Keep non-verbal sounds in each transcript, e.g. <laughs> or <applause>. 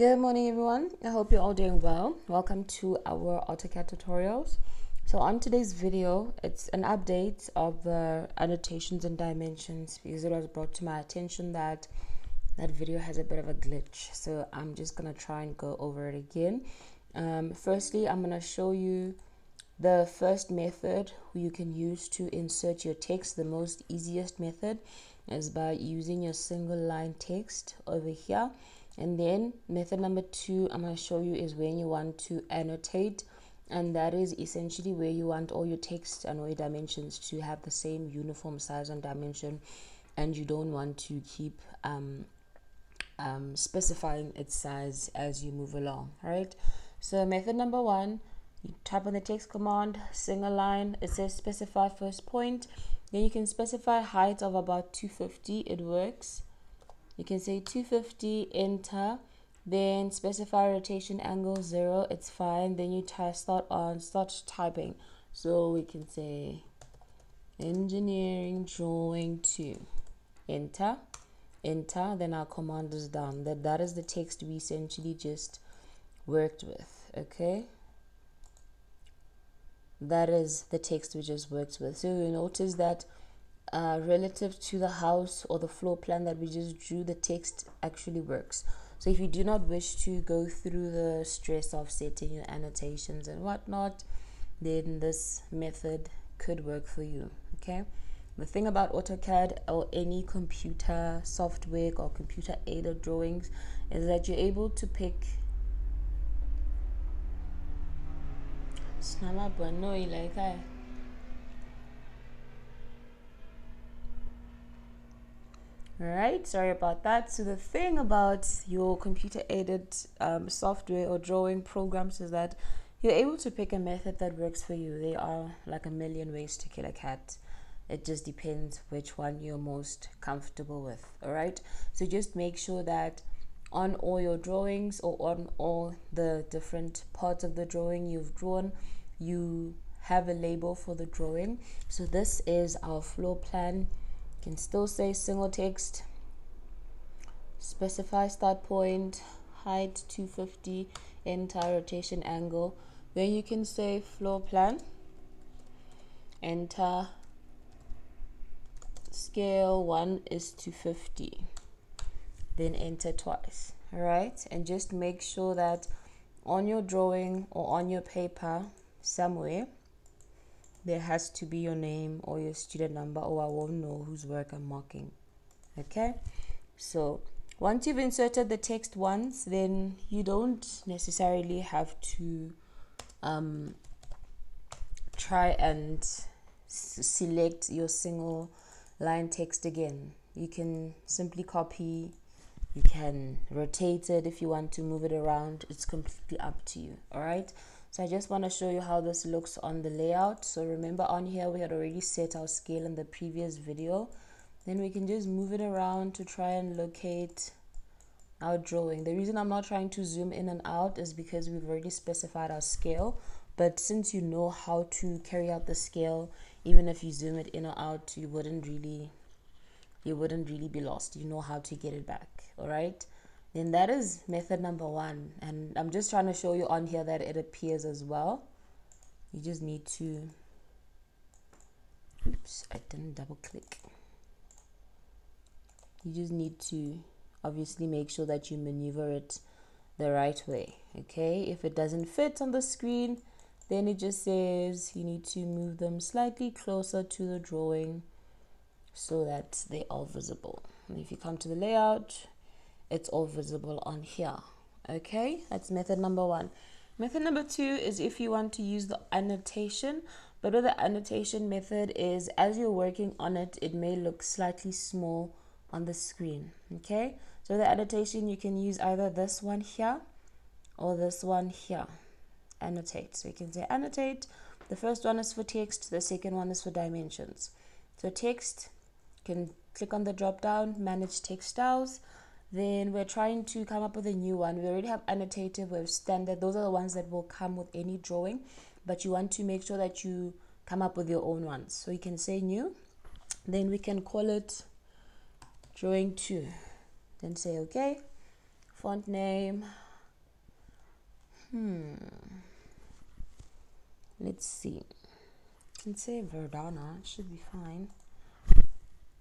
Good morning everyone. I hope you're all doing well. Welcome to our AutoCAD tutorials. So on today's video, it's an update of the annotations and dimensions because it was brought to my attention that that video has a bit of a glitch. So I'm just going to try and go over it again. Um, firstly, I'm going to show you the first method you can use to insert your text. The most easiest method is by using your single line text over here and then method number two i'm going to show you is when you want to annotate and that is essentially where you want all your text and all your dimensions to have the same uniform size and dimension and you don't want to keep um, um, specifying its size as you move along all right? So method number one you type on the text command single line it says specify first point then you can specify height of about 250 it works you can say 250 enter then specify rotation angle 0 it's fine. Then you try start on start typing. So we can say engineering drawing 2 enter enter then our command is done. That that is the text we essentially just worked with okay? That is the text we just worked with. So you notice that uh, relative to the house or the floor plan that we just drew, the text actually works. So if you do not wish to go through the stress of setting your annotations and whatnot, then this method could work for you. Okay. The thing about AutoCAD or any computer software or computer aided drawings is that you're able to pick. like I. Alright, sorry about that. So the thing about your computer aided um, software or drawing programs is that you're able to pick a method that works for you. There are like a million ways to kill a cat. It just depends which one you're most comfortable with. Alright, so just make sure that on all your drawings or on all the different parts of the drawing you've drawn, you have a label for the drawing. So this is our floor plan can still say single text. Specify start point height 250 entire rotation angle. Then you can say floor plan. Enter. Scale 1 is 250 then enter twice. All right and just make sure that on your drawing or on your paper somewhere there has to be your name or your student number or I won't know whose work I'm marking. Okay, so once you've inserted the text once, then you don't necessarily have to um, try and select your single line text again. You can simply copy, you can rotate it if you want to move it around, it's completely up to you. All right. So I just want to show you how this looks on the layout. So remember on here we had already set our scale in the previous video. Then we can just move it around to try and locate our drawing. The reason I'm not trying to zoom in and out is because we've already specified our scale. But since you know how to carry out the scale, even if you zoom it in or out, you wouldn't really you wouldn't really be lost. You know how to get it back. All right then that is method number one. And i'm just trying to show you on here that it appears as well. You just need to oops i didn't double click. You just need to obviously make sure that you maneuver it the right way okay? If it doesn't fit on the screen then it just says you need to move them slightly closer to the drawing so that they are visible. And if you come to the layout it's all visible on here. Okay that's method number one. Method number two is if you want to use the annotation but with the annotation method is as you're working on it it may look slightly small on the screen okay? So the annotation you can use either this one here or this one here. Annotate. So you can say annotate. The first one is for text the second one is for dimensions. So text you can click on the drop down manage text styles then we're trying to come up with a new one. We already have annotative, we have standard. Those are the ones that will come with any drawing, but you want to make sure that you come up with your own ones. So you can say new, then we can call it drawing two. Then say okay, font name, Hmm. Let's see. Can say Verdana. It should be fine.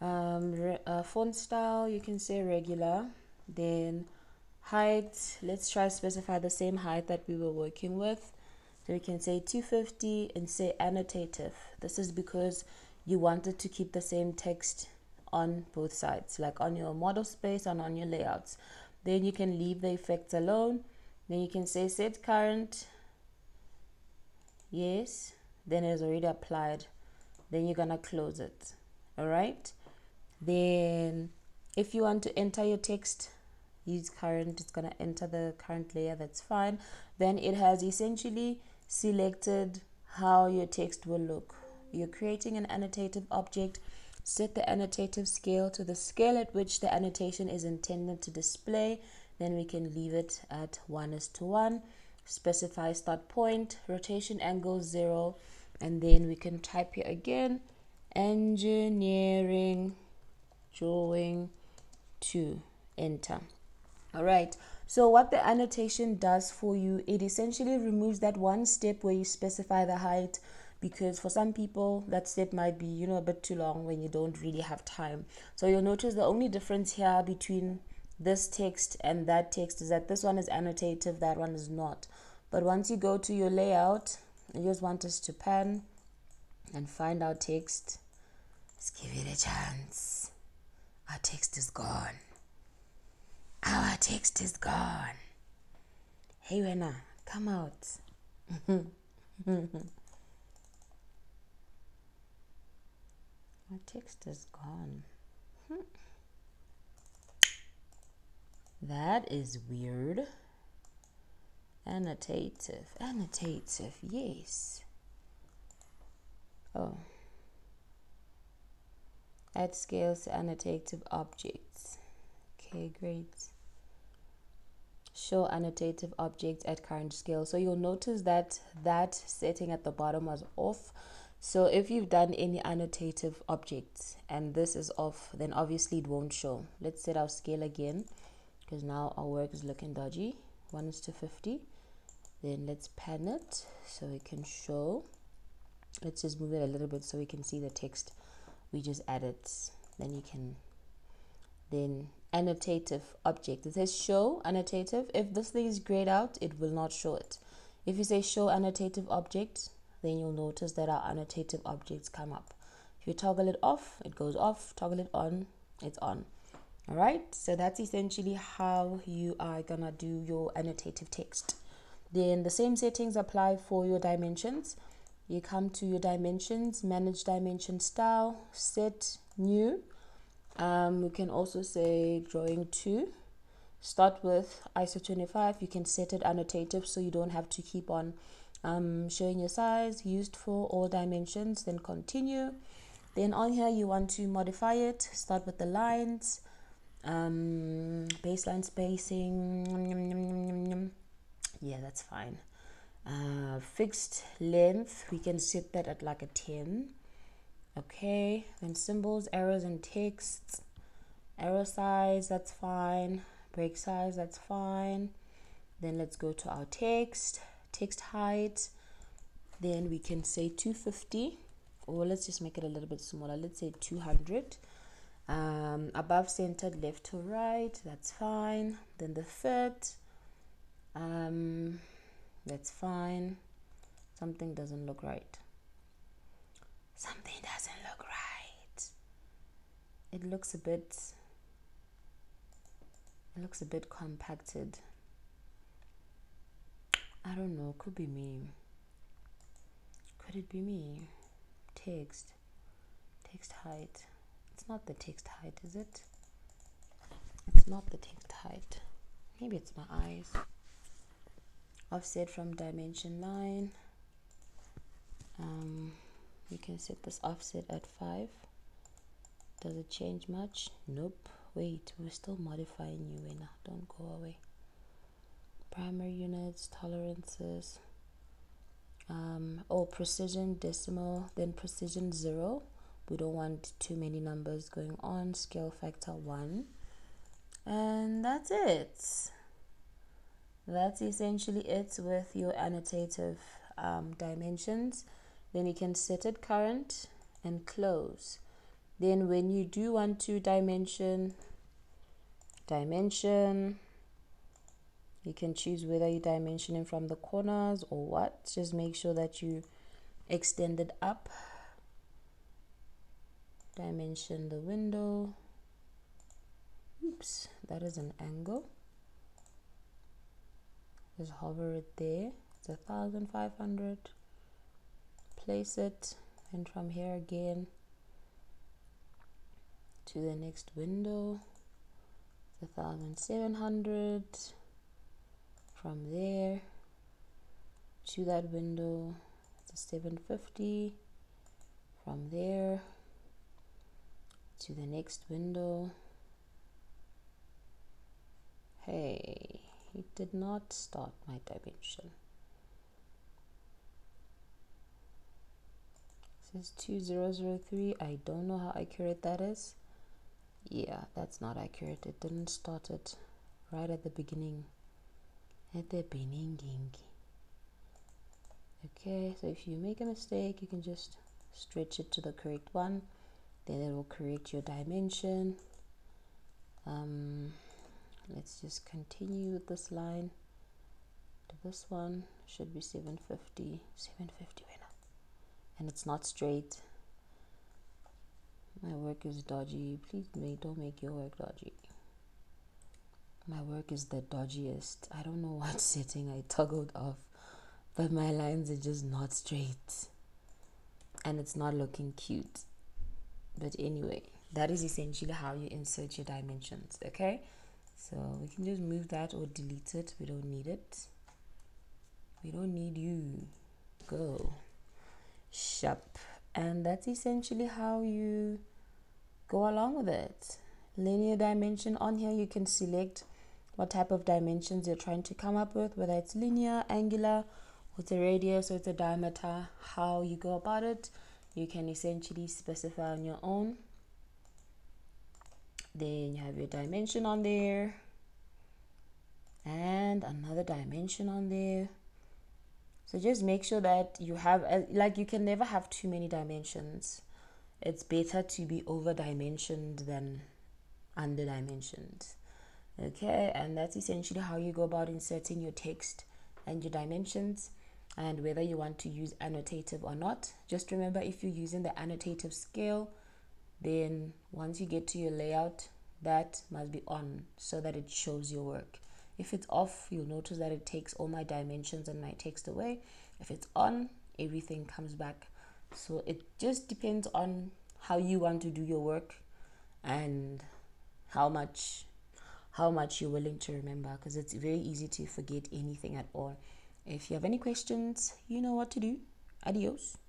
Um, uh, font style, you can say regular. Then height, let's try specify the same height that we were working with. So we can say 250 and say annotative. This is because you wanted to keep the same text on both sides, like on your model space and on your layouts. Then you can leave the effects alone. Then you can say set current. Yes. Then it's already applied. Then you're gonna close it. Alright. Then if you want to enter your text, use current, it's gonna enter the current layer, that's fine. Then it has essentially selected how your text will look. You're creating an annotative object. Set the annotative scale to the scale at which the annotation is intended to display. Then we can leave it at 1 is to 1. Specify start point, rotation angle 0. And then we can type here again, engineering drawing 2. Enter. All right. So what the annotation does for you, it essentially removes that one step where you specify the height because for some people that step might be, you know, a bit too long when you don't really have time. So you'll notice the only difference here between this text and that text is that this one is annotative, that one is not. But once you go to your layout, you just want us to pan and find our text. Let's give it a chance. Our text is gone. Our text is gone. Hey, Rena, come out. <laughs> My text is gone. That is weird. Annotative. Annotative, yes. Oh. Add scales to annotative objects. Okay, great. Show annotative objects at current scale. So you'll notice that that setting at the bottom was off. So if you've done any annotative objects and this is off, then obviously it won't show. Let's set our scale again because now our work is looking dodgy. 1 is to 50. Then let's pan it so it can show. Let's just move it a little bit so we can see the text we just added. Then you can then annotative object. It says show annotative. If this thing is grayed out, it will not show it. If you say show annotative object, then you'll notice that our annotative objects come up. If you toggle it off, it goes off. Toggle it on, it's on. All right, so that's essentially how you are gonna do your annotative text. Then the same settings apply for your dimensions. You come to your dimensions, manage dimension style, set new um, we can also say drawing 2. Start with ISO 25. You can set it annotative so you don't have to keep on um, showing your size. Used for all dimensions. Then continue. Then on here you want to modify it. Start with the lines. Um, baseline spacing. Yeah, that's fine. Uh, fixed length. We can set that at like a 10 Okay, then symbols, arrows, and texts. Arrow size, that's fine. Break size, that's fine. Then let's go to our text, text height. Then we can say 250, or let's just make it a little bit smaller. Let's say 200. Um, above centered left to right, that's fine. Then the fit, um, that's fine. Something doesn't look right something doesn't. It looks a bit it looks a bit compacted. I don't know, could be me. Could it be me? Text. Text height. It's not the text height, is it? It's not the text height. Maybe it's my eyes. Offset from dimension 9. Um, you can set this offset at 5 does it change much? Nope. Wait we're still modifying you Wena. don't go away. Primary units tolerances um, oh precision decimal then precision 0 we don't want too many numbers going on. Scale factor 1 and that's it. That's essentially it with your annotative um, dimensions. Then you can set it current and close then when you do want to dimension dimension you can choose whether you dimensioning from the corners or what. Just make sure that you extend it up. Dimension the window. Oops that is an angle. Just hover it there. It's a thousand five hundred. Place it and from here again to the next window. A thousand seven hundred. From there to that window it's 750 from there to the next window. Hey it did not start my dimension. It says 2003 I don't know how accurate that is yeah that's not accurate. It didn't start it right at the beginning. At the beginning okay so if you make a mistake you can just stretch it to the correct one. Then it will correct your dimension. Um, let's just continue with this line. To this one should be 750 750 and it's not straight my work is dodgy. Please don't make your work dodgy. My work is the dodgiest. I don't know <laughs> what setting i toggled off but my lines are just not straight. And it's not looking cute. But anyway that is essentially how you insert your dimensions okay? So we can just move that or delete it. We don't need it. We don't need you. Go. Shop and that's essentially how you go along with it. Linear dimension on here you can select what type of dimensions you're trying to come up with whether it's linear angular with a radius it's a diameter how you go about it. You can essentially specify on your own. Then you have your dimension on there. And another dimension on there so just make sure that you have a, like you can never have too many dimensions. It's better to be over dimensioned than under dimensioned okay and that's essentially how you go about inserting your text and your dimensions and whether you want to use annotative or not. Just remember if you're using the annotative scale then once you get to your layout that must be on so that it shows your work if it's off you'll notice that it takes all my dimensions and my text away if it's on everything comes back so it just depends on how you want to do your work and how much how much you're willing to remember because it's very easy to forget anything at all if you have any questions, you know what to do. Adios.